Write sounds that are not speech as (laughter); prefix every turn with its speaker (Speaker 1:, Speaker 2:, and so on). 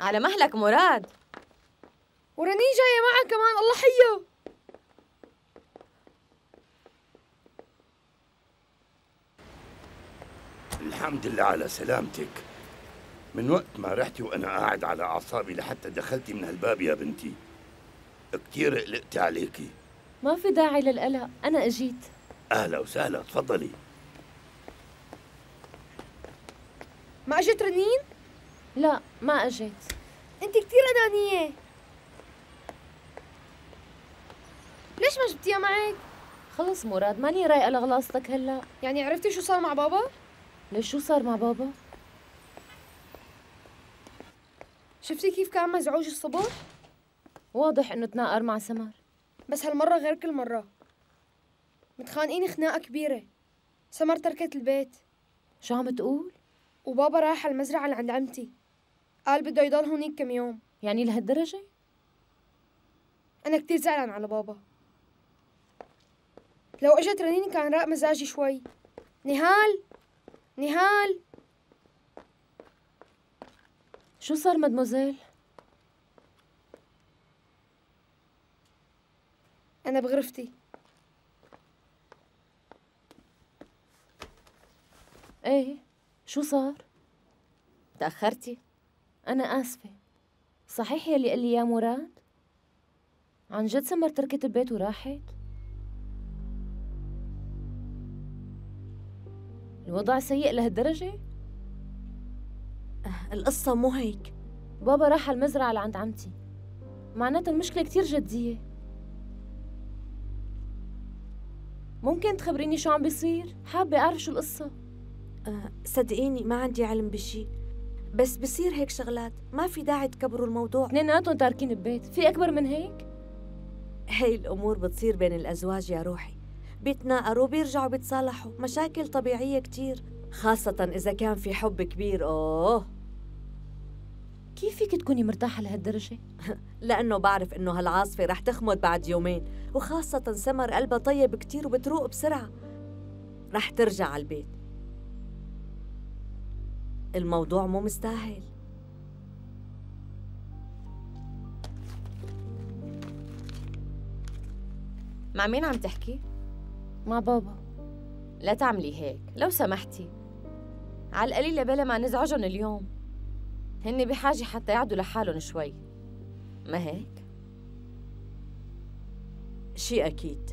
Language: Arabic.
Speaker 1: على مهلك مراد.
Speaker 2: ورنين جاية معها كمان الله حيه
Speaker 3: الحمد لله على سلامتك. من وقت ما رحتي وأنا قاعد على أعصابي لحتى دخلتي من هالباب يا بنتي كثير قلقت عليكي.
Speaker 1: ما في داعي للقلق أنا أجيت.
Speaker 3: أهلا وسهلا تفضلي.
Speaker 2: ما اجت رنين؟
Speaker 1: لا ما أجيت
Speaker 2: أنت كثير انانية ليش ما جبتيها معك؟
Speaker 1: خلص مراد ماني رايقة لغلاصتك هلا
Speaker 2: يعني عرفتي شو صار مع بابا؟
Speaker 1: ليش شو صار مع بابا؟
Speaker 2: شفتي كيف كان مزعوج الصبح؟
Speaker 1: واضح إنه تناقر مع سمر
Speaker 2: بس هالمرة غير كل مرة متخانقين خناقة كبيرة سمر تركت البيت
Speaker 1: شو عم تقول؟
Speaker 2: وبابا رايح على المزرعة اللي عند عمتي. قال بده يضل هونيك كم يوم.
Speaker 1: يعني لهالدرجة؟
Speaker 2: أنا كتير زعلان على بابا. لو اجت رنين كان راق مزاجي شوي. نهال! نهال!
Speaker 1: شو صار مدموزيل؟
Speaker 2: أنا بغرفتي.
Speaker 1: إيه؟ شو صار؟ تأخرتي؟ أنا آسفة صحيح يلي قال لي يا مراد؟ عن جد سمر تركت البيت وراحت؟ الوضع سيء لهالدرجة؟
Speaker 4: القصة مو هيك
Speaker 1: بابا راح على المزرعة اللي عند عمتي معناتها المشكلة كتير جدية ممكن تخبريني شو عم بيصير؟ حابة أعرف شو القصة
Speaker 4: أه صدقيني ما عندي علم بشي بس بصير هيك شغلات ما في داعي تكبروا الموضوع.
Speaker 1: اثنيناتهم تاركين البيت. في أكبر من هيك؟
Speaker 4: هي الأمور بتصير بين الأزواج يا روحي. بيتناقروا بيرجعوا بيتصالحوا. مشاكل طبيعية كتير. خاصة إذا كان في حب كبير. أوه.
Speaker 1: كيف فيك تكوني مرتاحة لهالدرجة؟ (laughs)
Speaker 4: لأنه بعرف إنه هالعاصفة رح تخمد بعد يومين. وخاصة سمر قلبها طيب كتير وبتروق بسرعة. رح ترجع على البيت. الموضوع مو مستاهل.
Speaker 1: مع مين عم تحكي؟ مع بابا. لا تعملي هيك لو سمحتي. على القليلة بلا ما نزعجهم اليوم. هن بحاجة حتى يعدوا لحالهم شوي. ما هيك؟
Speaker 4: شي أكيد.